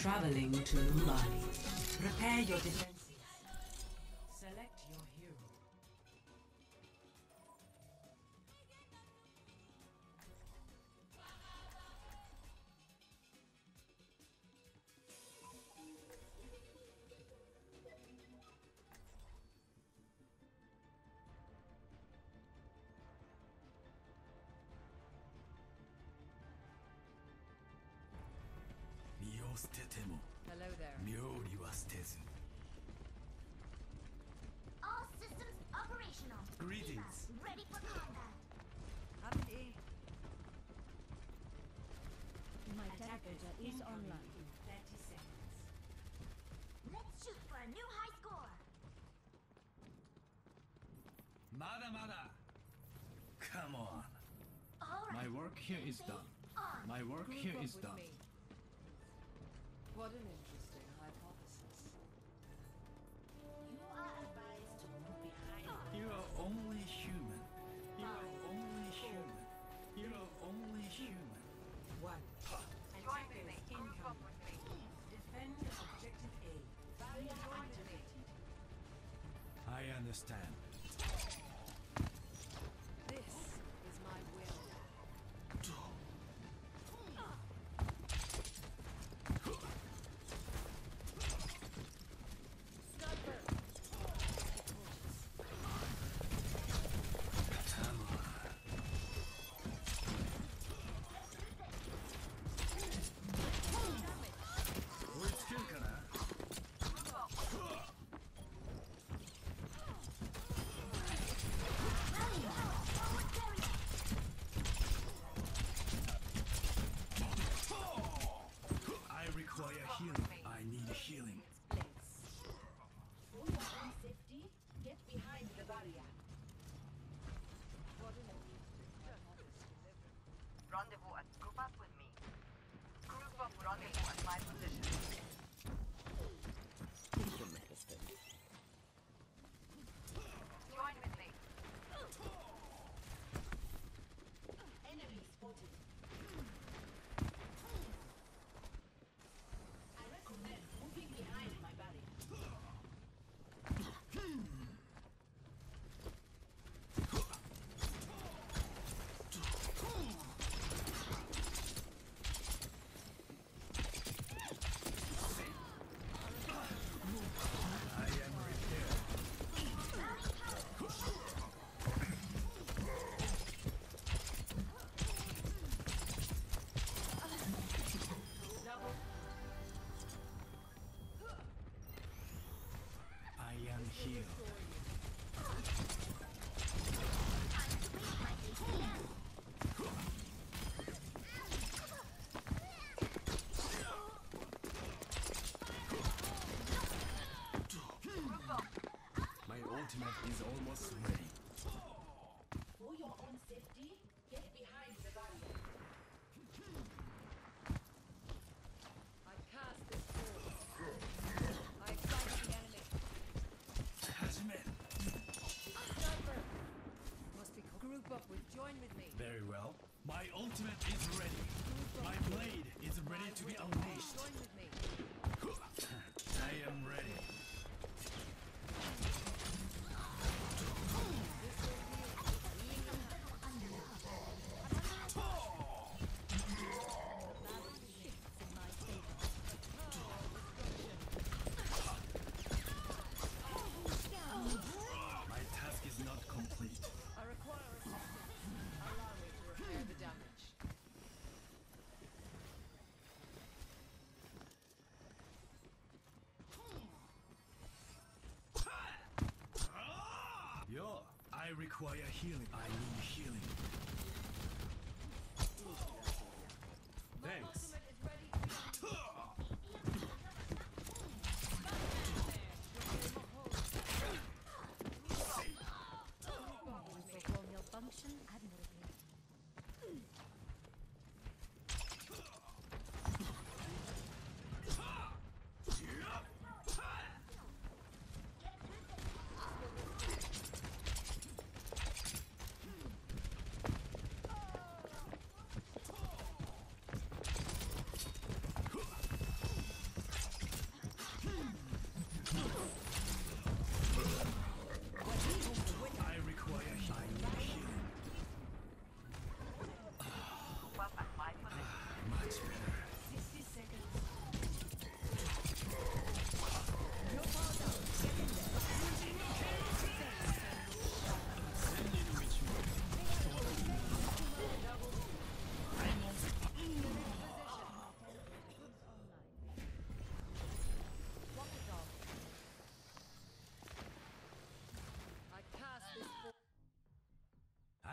Traveling to Mali. Prepare your defenses. Hello there. 妙理は捨てず All systems operational. Greetings. Eva, Ready for combat. Happy. My teleporter is online. 30 seconds. Let's shoot for a new high score. まだまだ Come on All right. My work here is done On. My work Group here up is with done me. What an interesting hypothesis. You are advised to move behind. Ah. You are ah. only human You are only human You are only human One. Attackers incoming. Defend objective A. Barrier activated. I understand This is my will. I require healing I need healing For your own safety, get behind the barrier. What an interesting hypothesis. At group up with me. Group up rendezvous at my position. Join with me. Enemy spotted. I recommend moving behind my barrier. I am repaired I am healed My ultimate is almost ready For your own safety, get behind the barrier. I cast this forward. I excite the enemy. 始め Sniper! Must be group up with. Join with me. Very well My ultimate is ready My blade is ready to be unleashed Join with me. I am ready My task is not complete I require assistance. Allow me to repair the damage. Yo, I require healing. I need healing.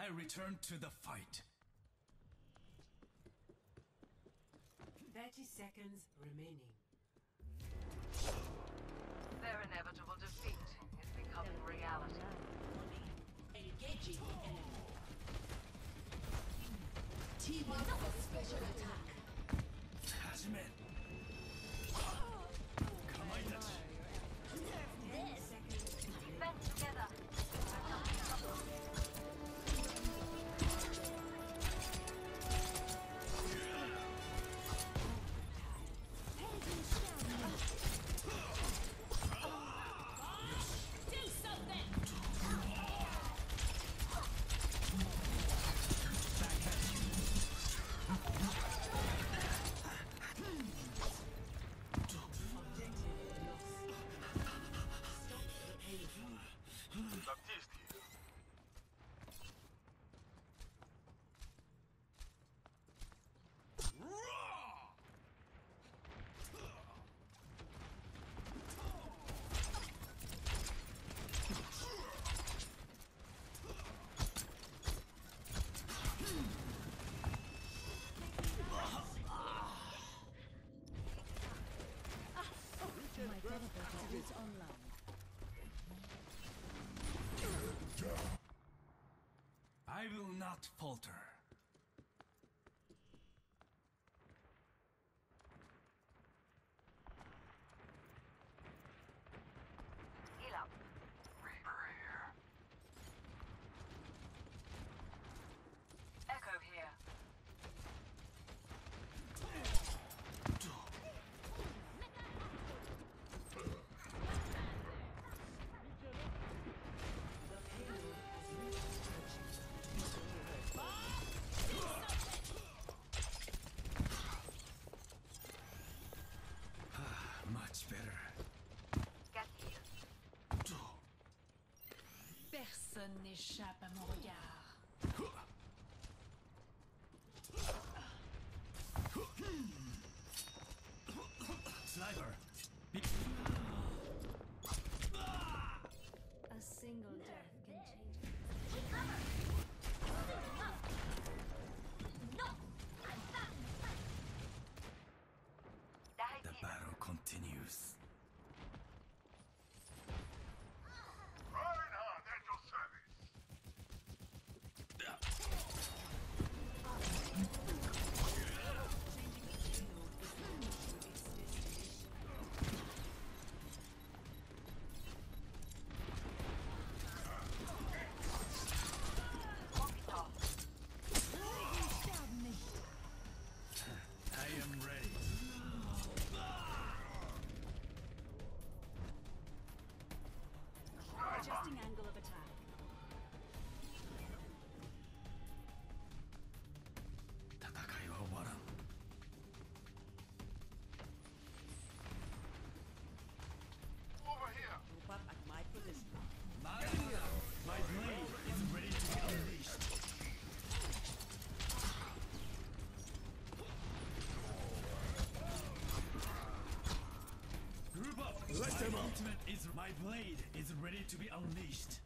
I return to the fight. 30 seconds remaining. Their inevitable defeat is becoming reality. Engaging the enemy. T1 special attack. Hazmat. not falter. Personne n'échappe à mon regard. ultimate is my blade is ready to be unleashed.